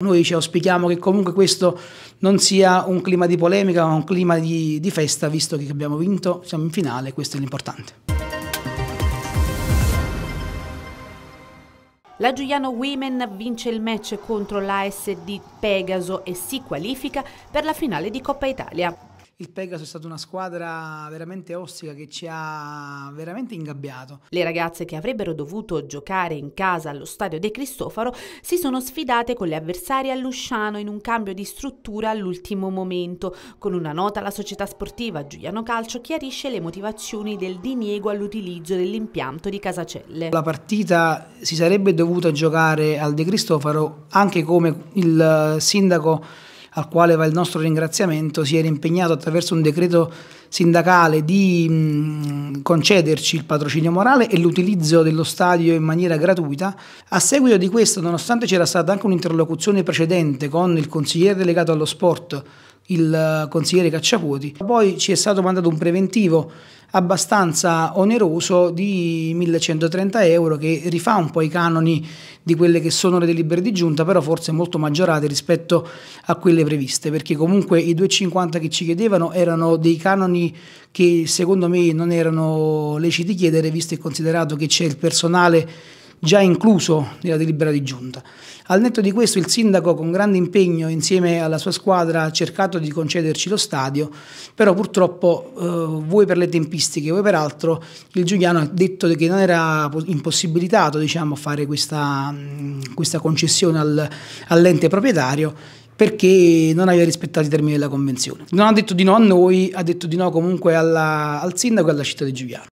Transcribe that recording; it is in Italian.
Noi ci auspichiamo che comunque questo non sia un clima di polemica, ma un clima di, di festa, visto che abbiamo vinto, siamo in finale, questo è l'importante. La Giuliano Women vince il match contro l'ASD Pegaso e si qualifica per la finale di Coppa Italia. Il Pegaso è stata una squadra veramente ostica che ci ha veramente ingabbiato. Le ragazze che avrebbero dovuto giocare in casa allo stadio De Cristofaro si sono sfidate con le avversarie a Lusciano in un cambio di struttura all'ultimo momento. Con una nota la società sportiva Giuliano Calcio chiarisce le motivazioni del diniego all'utilizzo dell'impianto di Casacelle. La partita si sarebbe dovuta giocare al De Cristofaro anche come il sindaco al quale va il nostro ringraziamento, si era impegnato attraverso un decreto sindacale di mh, concederci il patrocinio morale e l'utilizzo dello stadio in maniera gratuita. A seguito di questo, nonostante c'era stata anche un'interlocuzione precedente con il consigliere delegato allo sport, il consigliere Cacciapuoti, poi ci è stato mandato un preventivo abbastanza oneroso di 1130 euro che rifà un po' i canoni di quelle che sono le delibere di giunta, però forse molto maggiorate rispetto a quelle previste, perché comunque i 2,50 che ci chiedevano erano dei canoni che secondo me non erano leciti chiedere, visto e considerato che c'è il personale già incluso nella delibera di giunta. Al netto di questo il sindaco con grande impegno insieme alla sua squadra ha cercato di concederci lo stadio, però purtroppo eh, vuoi per le tempistiche, vuoi per altro, il Giuliano ha detto che non era impossibilitato diciamo, fare questa, questa concessione al, all'ente proprietario perché non aveva rispettato i termini della convenzione. Non ha detto di no a noi, ha detto di no comunque alla, al sindaco e alla città di Giuliano.